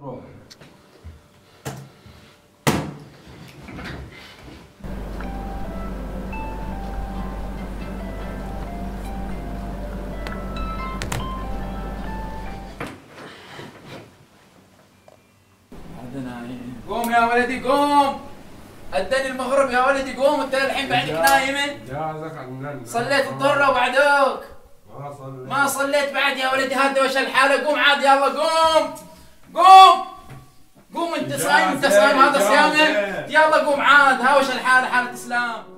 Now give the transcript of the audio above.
روح قوم يا ولدي قوم! ادني المغرب يا ولدي قوم! انت الحين بعدك نايم جازك صليت الظهر وبعدوك ما صليت. ما صليت بعد يا ولدي هذا وش الحالة قوم عاد يلا قوم! انت صايم انت صايم هذا صيامك؟ يلا قوم عاد ها وش الحالة حالة إسلام.